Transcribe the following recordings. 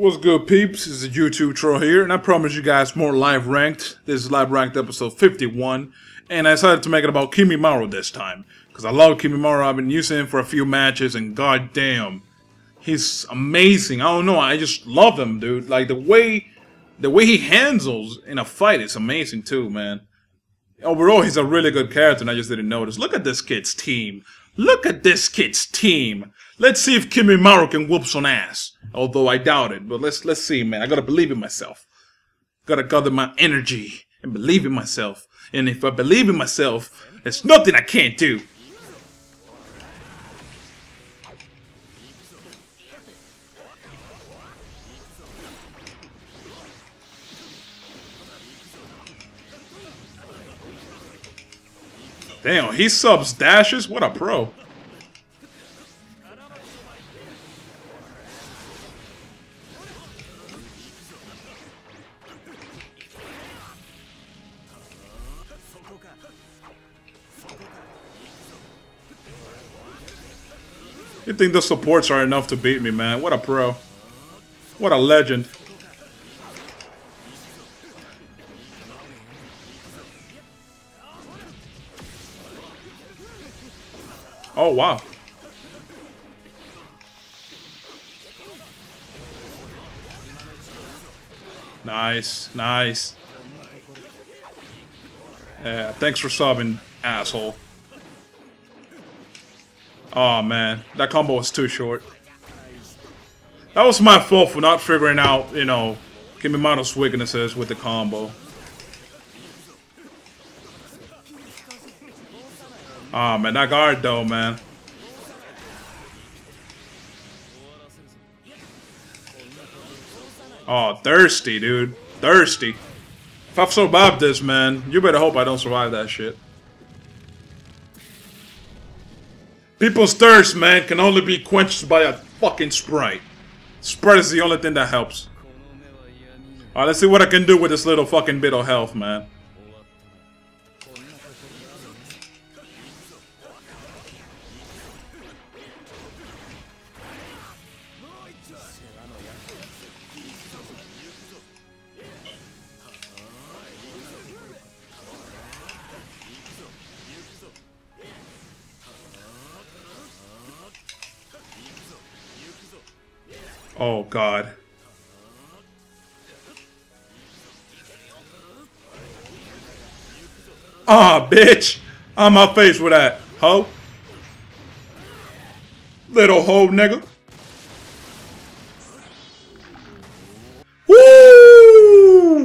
What's good, peeps? This is YouTube Troll here, and I promise you guys more live ranked. This is live ranked episode 51, and I decided to make it about Kimimaro this time. Because I love Kimimaro, I've been using him for a few matches, and goddamn, he's amazing. I don't know, I just love him, dude. Like, the way, the way he handles in a fight is amazing too, man. Overall, he's a really good character, and I just didn't notice. Look at this kid's team. Look at this kid's team. Let's see if Kimimaro can whoop some ass. Although I doubt it, but let's let's see, man. I gotta believe in myself. Gotta gather my energy and believe in myself. And if I believe in myself, there's nothing I can't do. Damn, he subs dashes? What a pro. Think the supports are enough to beat me, man? What a pro. What a legend. Oh, wow. Nice, nice. Yeah, thanks for subbing, asshole. Oh man, that combo was too short. That was my fault for not figuring out, you know, Kimimaro's weaknesses with the combo. Oh man, that guard though, man. Oh, thirsty, dude. Thirsty. If I survive this, man, you better hope I don't survive that shit. People's thirst, man, can only be quenched by a fucking Sprite. Sprite is the only thing that helps. Alright, let's see what I can do with this little fucking bit of health, man. Oh, God. Ah, bitch! On my face with that, hoe. Little hoe, nigga. Woo!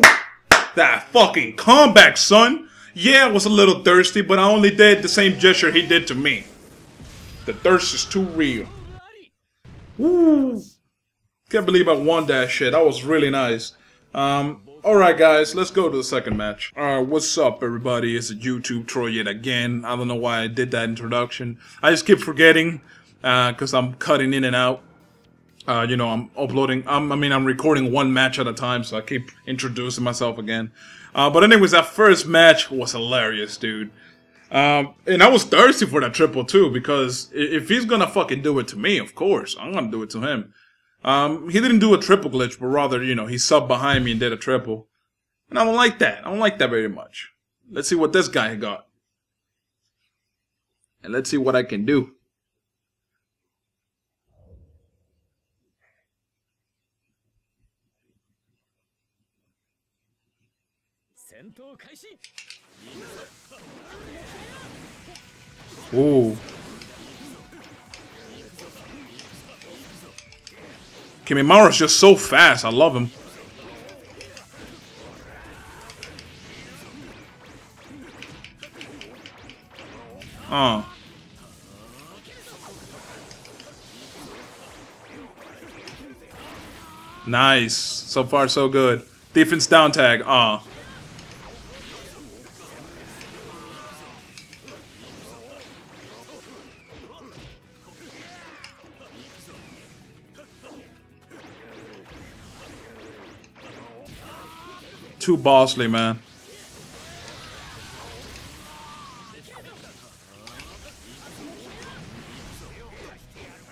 That fucking comeback, son. Yeah, I was a little thirsty, but I only did the same gesture he did to me. The thirst is too real. Woo! Can't believe I won that shit. That was really nice. Um, alright guys, let's go to the second match. Alright, what's up everybody? It's YouTube Troll yet again. I don't know why I did that introduction. I just keep forgetting, uh, cause I'm cutting in and out. Uh, you know, I'm uploading, I'm, I mean, I'm recording one match at a time, so I keep introducing myself again. Uh, but anyways, that first match was hilarious, dude. Um, and I was thirsty for that triple too, because if he's gonna fucking do it to me, of course, I'm gonna do it to him. Um, he didn't do a triple glitch, but rather, you know, he subbed behind me and did a triple. And I don't like that. I don't like that very much. Let's see what this guy got. And let's see what I can do. Ooh. Kimimaro's just so fast. I love him. Oh. Nice. So far, so good. Defense down tag. Ah. too bossly, man.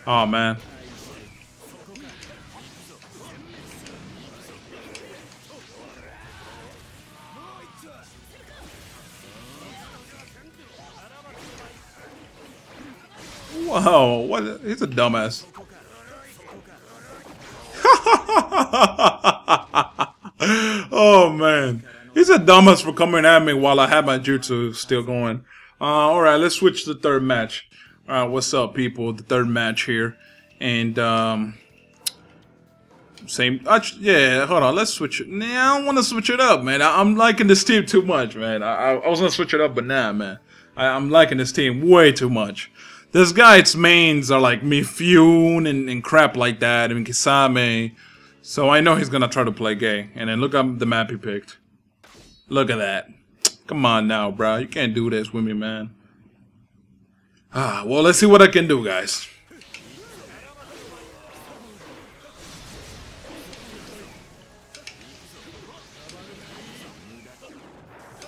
Oh, man. Whoa, what? He's a dumbass. Dumbass for coming at me while I have my jutsu still going. Uh, all right, let's switch to the third match. All right, what's up, people? The third match here, and um, same. Uh, yeah, hold on. Let's switch it. Nah, I don't want to switch it up, man. I, am liking this team too much, man. I, I, I was gonna switch it up, but nah, man. I, I'm liking this team way too much. This guy's mains are like Mifune and, and crap like that, and Kisame. So I know he's gonna try to play gay. And then look at the map he picked. Look at that. Come on now, bro. You can't do this with me, man. Ah, well, let's see what I can do, guys.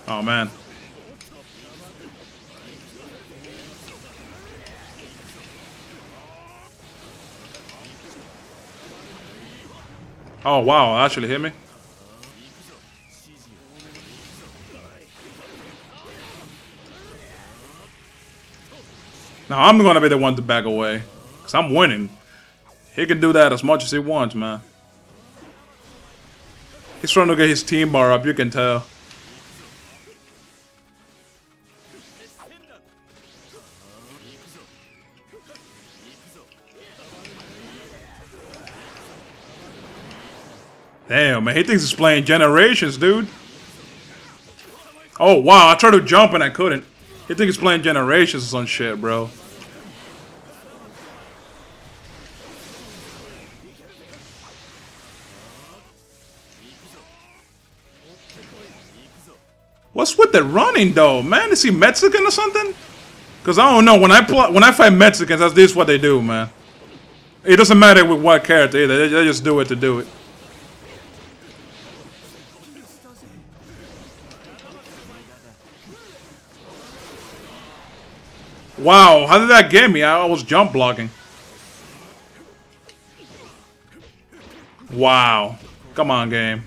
Oh, man. Oh, wow. Actually hit me. Now I'm gonna be the one to back away. Cause I'm winning. He can do that as much as he wants, man. He's trying to get his team bar up, you can tell. Damn, man, he thinks he's playing Generations, dude. Oh, wow, I tried to jump and I couldn't. He thinks he's playing Generations or some shit, bro. What's with the running though, man? Is he Mexican or something? Cause I don't know. When I play, when I fight Mexicans, that's this what they do, man. It doesn't matter with what character either. They, just do it to do it. Wow, how did that get me? I was jump blocking. Wow. Come on, game.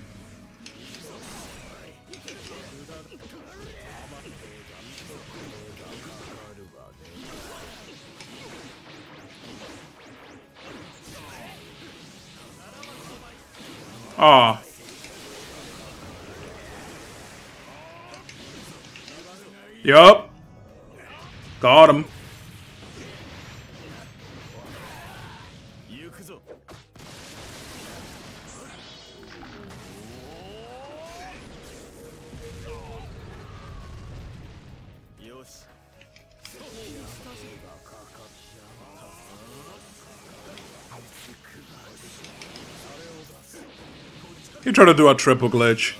Oh. Yup. Got him. He tried to do a triple glitch.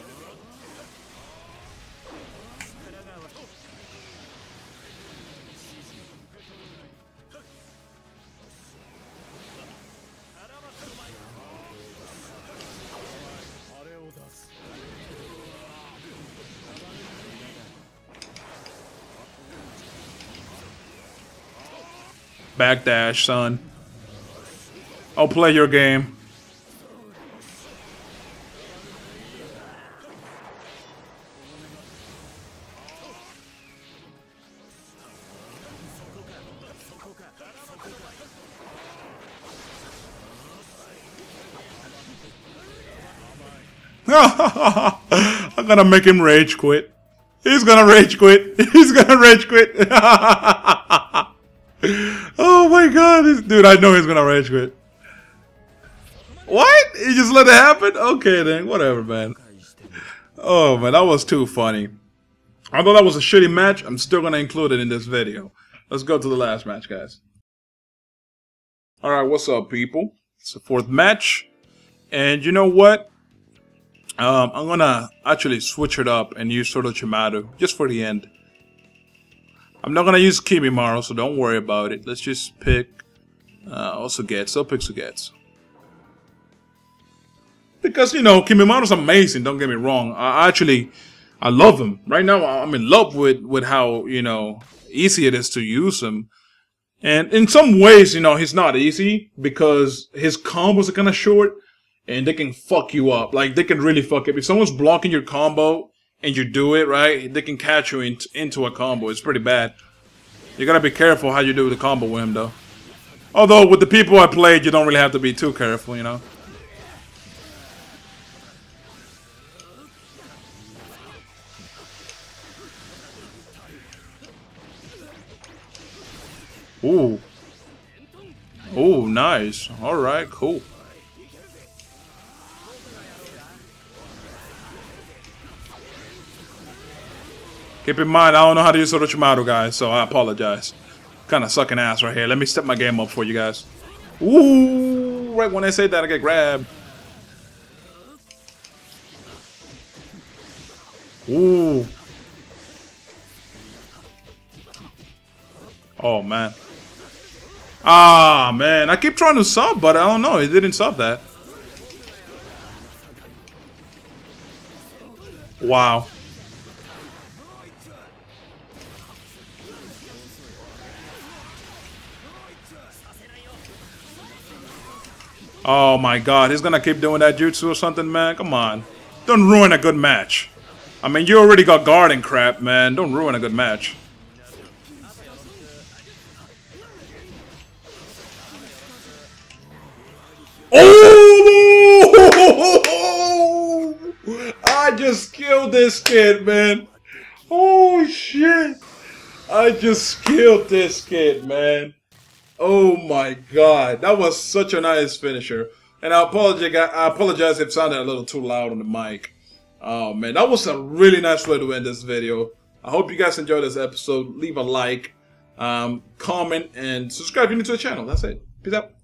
Backdash, son. I'll play your game. I'm gonna make him rage quit. He's gonna rage quit. He's gonna rage quit. oh my god, this dude, I know he's gonna rage quit. What? He just let it happen? Okay then, whatever, man. Oh man, that was too funny. Although that was a shitty match, I'm still gonna include it in this video. Let's go to the last match, guys. Alright, what's up, people? It's the fourth match. And you know what? Um, I'm gonna actually switch it up and use Orochimaru just for the end. I'm not gonna use Kimimaro, so don't worry about it. Let's just pick uh, also Getz. I'll pick Suigetsu. Because, you know, Kimimaro's amazing, don't get me wrong. I actually, I love him. Right now, I'm in love with, with how, you know, easy it is to use him. And in some ways, you know, he's not easy because his combos are kind of short and they can fuck you up. Like they can really fuck up. If someone's blocking your combo and you do it right, they can catch you in, into a combo. It's pretty bad. You gotta be careful how you do the combo with him though. Although with the people I played, you don't really have to be too careful, you know. Ooh. Ooh, nice. Alright, cool. Keep in mind, I don't know how to use Orochimaru, guys, so I apologize. Kind of sucking ass right here. Let me step my game up for you guys. Ooh, right when I say that, I get grabbed. Ooh. Oh, man. Ah, man. I keep trying to sub, but I don't know. It didn't sub that. Wow. Oh my god, he's gonna keep doing that jutsu or something, man? Come on. Don't ruin a good match. I mean, you already got guarding crap, man. Don't ruin a good match. Oh! I just killed this kid, man. Oh, shit. I just killed this kid, man. Oh my god, that was such a nice finisher. And I apologize, I apologize if it sounded a little too loud on the mic. Oh man, that was a really nice way to end this video. I hope you guys enjoyed this episode. Leave a like, um, comment, and subscribe if you're new to the channel. That's it. Peace out.